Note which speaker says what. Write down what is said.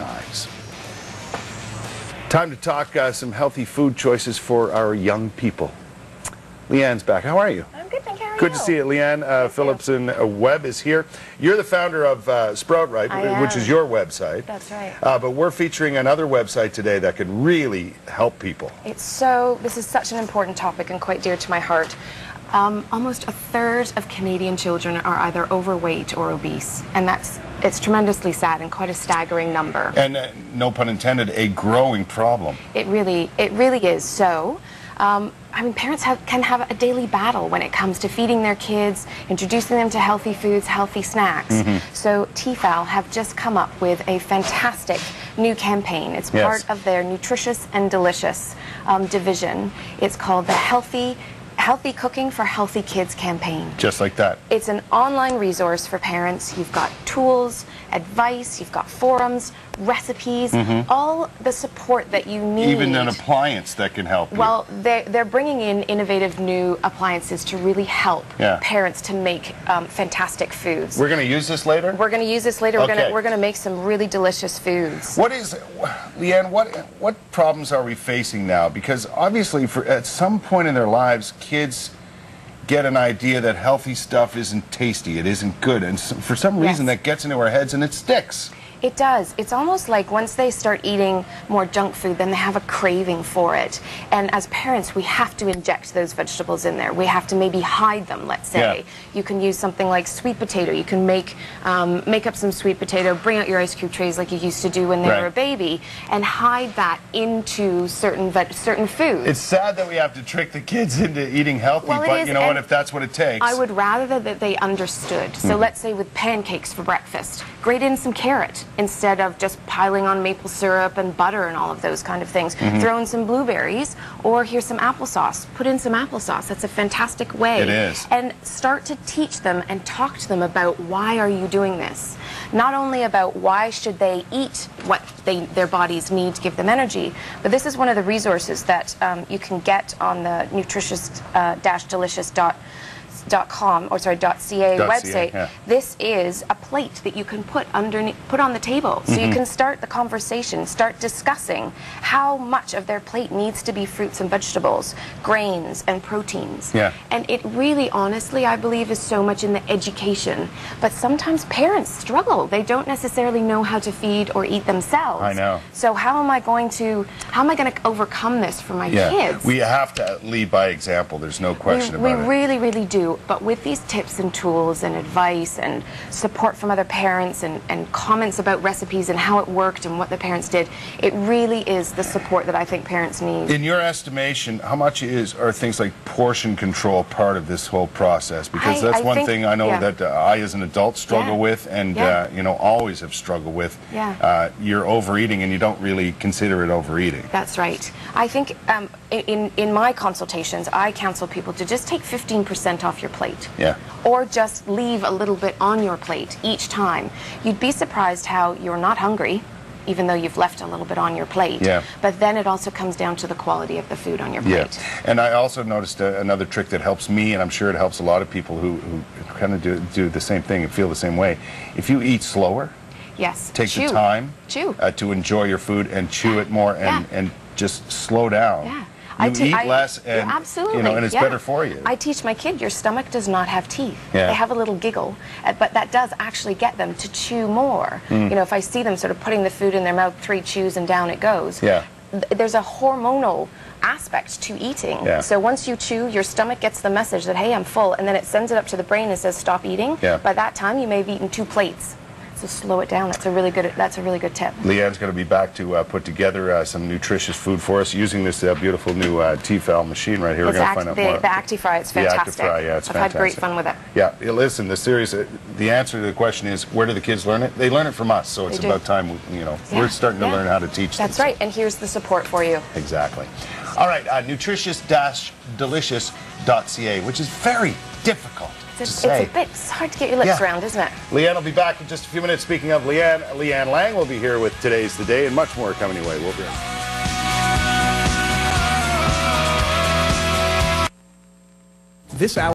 Speaker 1: times. Time to talk uh, some healthy food choices for our young people. Leanne's back. How are you?
Speaker 2: I'm good, thank you. How are
Speaker 1: Good
Speaker 2: you?
Speaker 1: to see you. Leanne uh, Phillipson uh, Webb is here. You're the founder of uh, Sprout Right,
Speaker 2: I
Speaker 1: which
Speaker 2: am.
Speaker 1: is your website.
Speaker 2: That's right.
Speaker 1: Uh, but we're featuring another website today that can really help people.
Speaker 2: It's so, this is such an important topic and quite dear to my heart. Um, almost a third of Canadian children are either overweight or obese, and that's it's tremendously sad and quite a staggering number.
Speaker 1: And uh, no pun intended, a growing problem.
Speaker 2: It really, it really is. So, um, I mean, parents have, can have a daily battle when it comes to feeding their kids, introducing them to healthy foods, healthy snacks.
Speaker 1: Mm-hmm.
Speaker 2: So, T-FAL have just come up with a fantastic new campaign. It's
Speaker 1: Yes.
Speaker 2: part of their Nutritious and Delicious um, division. It's called the Healthy. Healthy Cooking for Healthy Kids campaign.
Speaker 1: Just like that.
Speaker 2: It's an online resource for parents. You've got tools, advice, you've got forums, recipes, all the support that you need.
Speaker 1: Even an appliance that can help you.
Speaker 2: Well, they're, they're bringing in innovative new appliances to really help
Speaker 1: Yeah.
Speaker 2: parents to make um, fantastic foods.
Speaker 1: We're going to use this later?
Speaker 2: We're going to use this later. We're
Speaker 1: Okay.
Speaker 2: going to we're going to make some really delicious foods.
Speaker 1: What is, Leanne? What what problems are we facing now? Because obviously, for at some point in their lives, kids get an idea that healthy stuff isn't tasty, it isn't good, and s for some reason
Speaker 2: Yes.
Speaker 1: that gets into our heads and it sticks.
Speaker 2: It does. It's almost like once they start eating more junk food, then they have a craving for it. And as parents, we have to inject those vegetables in there. We have to maybe hide them, let's say.
Speaker 1: Yeah.
Speaker 2: You can use something like sweet potato. You can make, um, make up some sweet potato, bring out your ice cube trays like you used to do when they
Speaker 1: Right.
Speaker 2: were a baby, and hide that into certain, veg- certain foods.
Speaker 1: It's sad that we have to trick the kids into eating healthy,
Speaker 2: Well,
Speaker 1: but
Speaker 2: is,
Speaker 1: you know what? If that's what it takes,
Speaker 2: I would rather that, they understood. So
Speaker 1: Mm-hmm.
Speaker 2: let's say with pancakes for breakfast, grate in some carrot instead of just piling on maple syrup and butter and all of those kind of things.
Speaker 1: Mm-hmm.
Speaker 2: Throw in some blueberries or here's some applesauce. Put in some applesauce. That's a fantastic way.
Speaker 1: It is.
Speaker 2: And start to teach them and talk to them about why are you doing this? Not only about why should they eat what they, their bodies need to give them energy, but this is one of the resources that um, you can get on the nutritious-delicious.com dot com or sorry dot ca website
Speaker 1: yeah.
Speaker 2: this is a plate that you can put underneath put on the table so
Speaker 1: Mm-hmm.
Speaker 2: you can start the conversation start discussing how much of their plate needs to be fruits and vegetables grains and proteins
Speaker 1: Yeah.
Speaker 2: and it really honestly i believe is so much in the education but sometimes parents struggle they don't necessarily know how to feed or eat themselves
Speaker 1: I know.
Speaker 2: so how am i going to how am i going to overcome this for my
Speaker 1: yeah,
Speaker 2: kids
Speaker 1: we have to lead by example. There's no question
Speaker 2: we,
Speaker 1: about
Speaker 2: we
Speaker 1: it.
Speaker 2: really, really do. But with these tips and tools and advice and support from other parents and, and comments about recipes and how it worked and what the parents did, it really is the support that I think parents need.
Speaker 1: In your estimation, how much is are things like portion control part of this whole process? Because
Speaker 2: I-
Speaker 1: that's
Speaker 2: I
Speaker 1: one
Speaker 2: think-
Speaker 1: thing I know
Speaker 2: yeah.
Speaker 1: that uh, I, as an adult, struggle
Speaker 2: Yeah.
Speaker 1: with, and
Speaker 2: Yeah.
Speaker 1: uh, you know, always have struggled with.
Speaker 2: Yeah.
Speaker 1: Uh, you're overeating, and you don't really consider it overeating.
Speaker 2: That's right. I think um, in, in my consultations, I counsel people to just take 15% off your plate.
Speaker 1: Yeah.
Speaker 2: Or just leave a little bit on your plate each time. You'd be surprised how you're not hungry, even though you've left a little bit on your plate.
Speaker 1: Yeah.
Speaker 2: But then it also comes down to the quality of the food on your plate.
Speaker 1: Yeah, and I also noticed uh, another trick that helps me, and I'm sure it helps a lot of people who, who kind of do, do the same thing and feel the same way. If you eat slower,
Speaker 2: Yes.
Speaker 1: take
Speaker 2: Chew.
Speaker 1: the time
Speaker 2: Chew.
Speaker 1: Uh, to enjoy your food and chew it more and,
Speaker 2: Yeah.
Speaker 1: and just slow down.
Speaker 2: Yeah.
Speaker 1: You
Speaker 2: te-
Speaker 1: eat
Speaker 2: I-
Speaker 1: less
Speaker 2: yeah,
Speaker 1: and
Speaker 2: absolutely.
Speaker 1: you know, and it's
Speaker 2: yeah.
Speaker 1: better for you.
Speaker 2: I teach my kid your stomach does not have teeth.
Speaker 1: Yeah.
Speaker 2: They have a little giggle, uh, but that does actually get them to chew more.
Speaker 1: Hmm.
Speaker 2: You know, if I see them sort of putting the food in their mouth, three chews and down it goes.
Speaker 1: Yeah.
Speaker 2: There's a hormonal aspect to eating.
Speaker 1: Yeah.
Speaker 2: So once you chew, your stomach gets the message that hey, I'm full, and then it sends it up to the brain and says stop eating.
Speaker 1: Yeah.
Speaker 2: By that time, you may have eaten two plates. So slow it down. That's a really good. That's a really good tip.
Speaker 1: Leanne's going to be back to uh, put together uh, some nutritious food for us using this uh, beautiful new uh, T-FAL machine right here.
Speaker 2: It's
Speaker 1: We're going to find out
Speaker 2: the,
Speaker 1: more.
Speaker 2: the ActiFry, it's fantastic.
Speaker 1: The
Speaker 2: fantastic.
Speaker 1: ActiFry, yeah, it's
Speaker 2: I've had great fun with it.
Speaker 1: Yeah, listen, the series, uh, the answer to the question is, where do the kids learn it? They learn it from us, so it's about time, we, you know,
Speaker 2: Yeah,
Speaker 1: we're starting to
Speaker 2: yeah.
Speaker 1: learn how to teach them.
Speaker 2: That's right, and here's the support for you.
Speaker 1: Exactly. All right, uh, nutritious-delicious.ca, which is very difficult to
Speaker 2: a,
Speaker 1: say.
Speaker 2: it's a bit it's hard to get your lips
Speaker 1: Yeah.
Speaker 2: around, isn't it?
Speaker 1: Leanne will be back in just a few minutes. Speaking of Leanne, Leanne Lang will be here with Today's the Day and much more coming your way. We'll be right back.
Speaker 3: This hour.